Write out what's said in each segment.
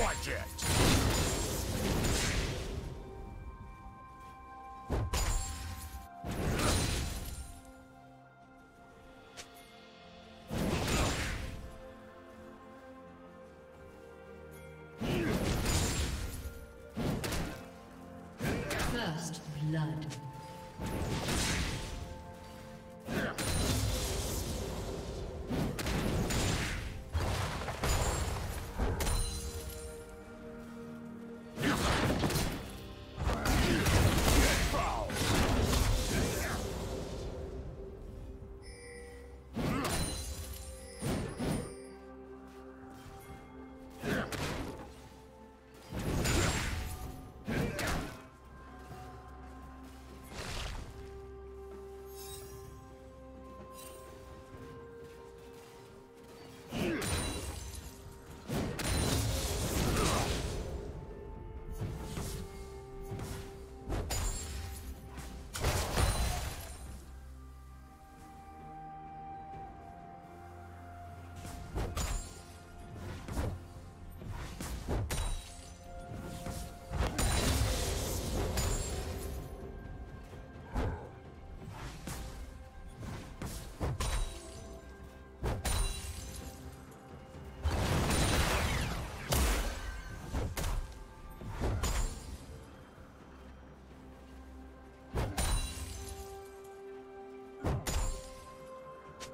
Watch it. First blood.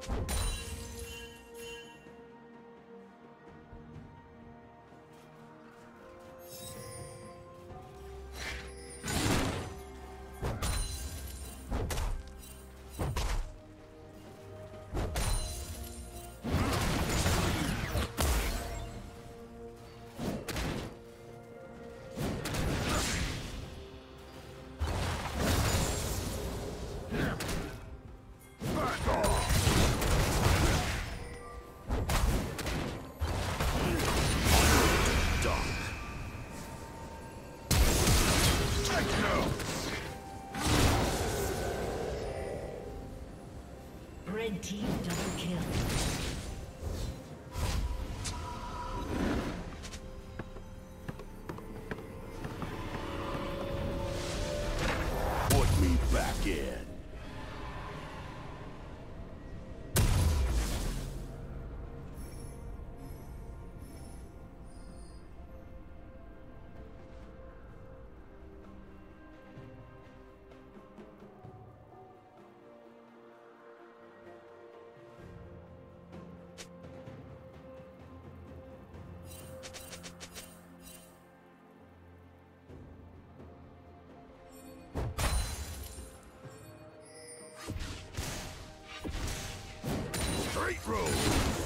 you Straight road.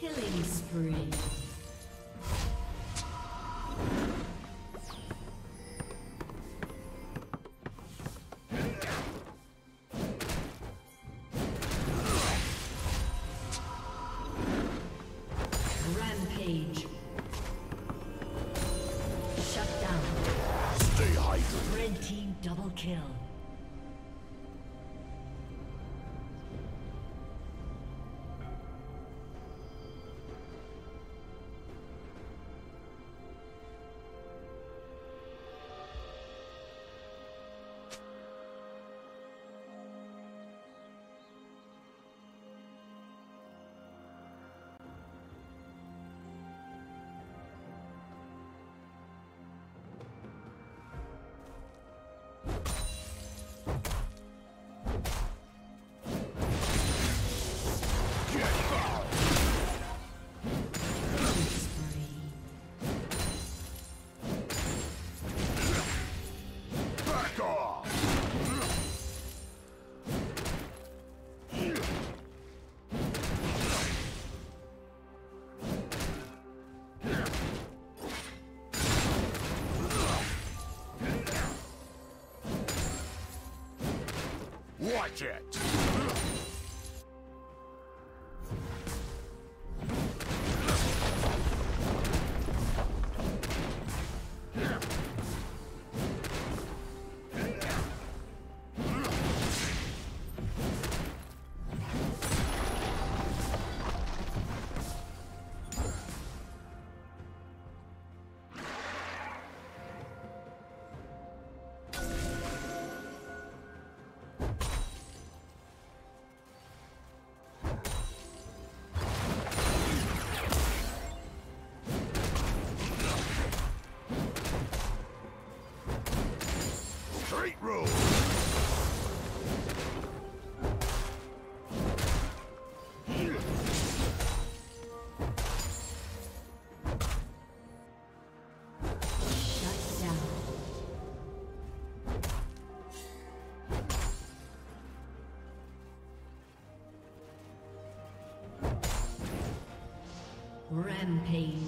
Killing spree. Watch it! Rampage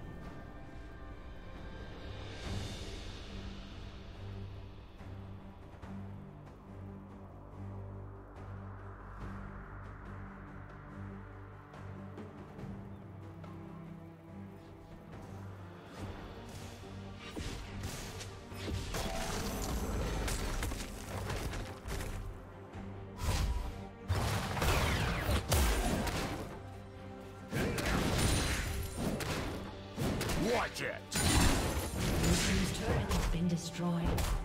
It! Blue Team's turret has been destroyed.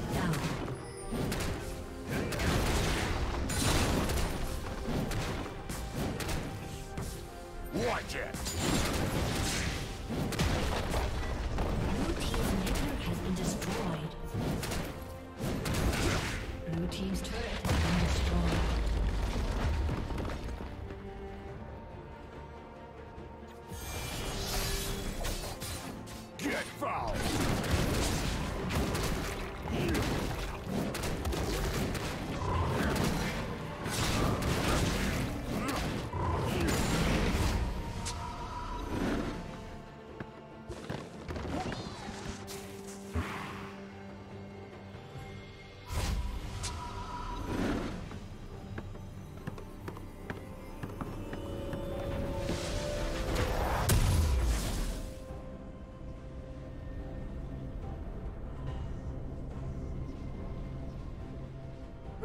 Shut down. Uh,